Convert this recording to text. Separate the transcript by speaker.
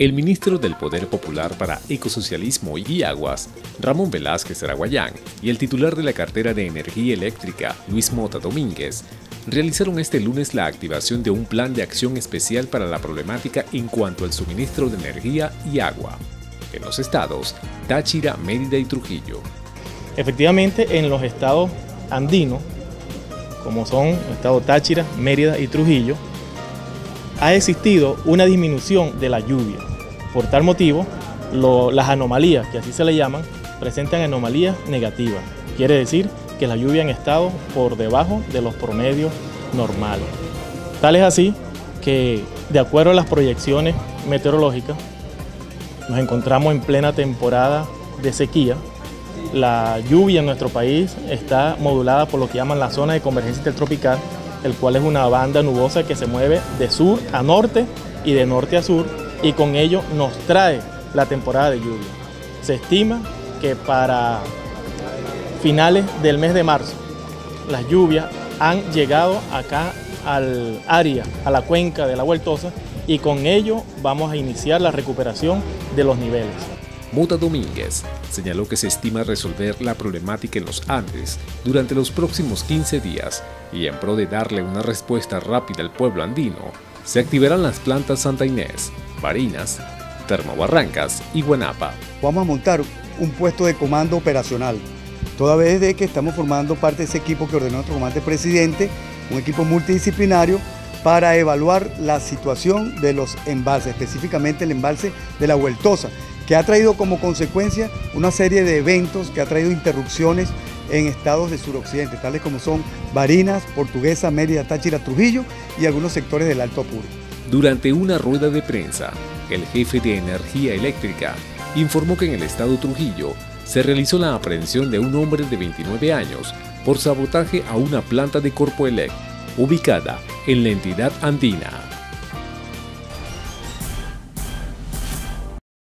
Speaker 1: El ministro del Poder Popular para Ecosocialismo y Aguas, Ramón Velázquez Araguayán, y el titular de la cartera de Energía Eléctrica, Luis Mota Domínguez, realizaron este lunes la activación de un plan de acción especial para la problemática en cuanto al suministro de energía y agua en los estados Táchira, Mérida y Trujillo.
Speaker 2: Efectivamente, en los estados andinos, como son el estado Táchira, Mérida y Trujillo, ha existido una disminución de la lluvia. Por tal motivo, las anomalías, que así se le llaman, presentan anomalías negativas. Quiere decir que la lluvia han estado por debajo de los promedios normales. Tal es así que, de acuerdo a las proyecciones meteorológicas, nos encontramos en plena temporada de sequía. La lluvia en nuestro país está modulada por lo que llaman la zona de convergencia intertropical, el cual es una banda nubosa que se mueve de sur a norte y de norte a sur y con ello nos trae la temporada de lluvia. Se estima que para finales del mes de marzo las lluvias han llegado acá al área, a la cuenca de la Vueltosa y con ello vamos a iniciar la recuperación de los niveles.
Speaker 1: Muta Domínguez señaló que se estima resolver la problemática en los Andes durante los próximos 15 días y en pro de darle una respuesta rápida al pueblo andino, se activarán las plantas Santa Inés, Barinas, Termobarrancas y Guanapa.
Speaker 3: Vamos a montar un puesto de comando operacional, toda vez de que estamos formando parte de ese equipo que ordenó nuestro comandante presidente, un equipo multidisciplinario para evaluar la situación de los embalses, específicamente el embalse de la Hueltosa, que ha traído como consecuencia una serie de eventos que ha traído interrupciones en estados de suroccidente, tales como son Barinas, Portuguesa, Mérida, Táchira, Trujillo y algunos sectores del Alto Apure.
Speaker 1: Durante una rueda de prensa, el jefe de energía eléctrica informó que en el estado Trujillo se realizó la aprehensión de un hombre de 29 años por sabotaje a una planta de Corpoelec ubicada en la entidad andina.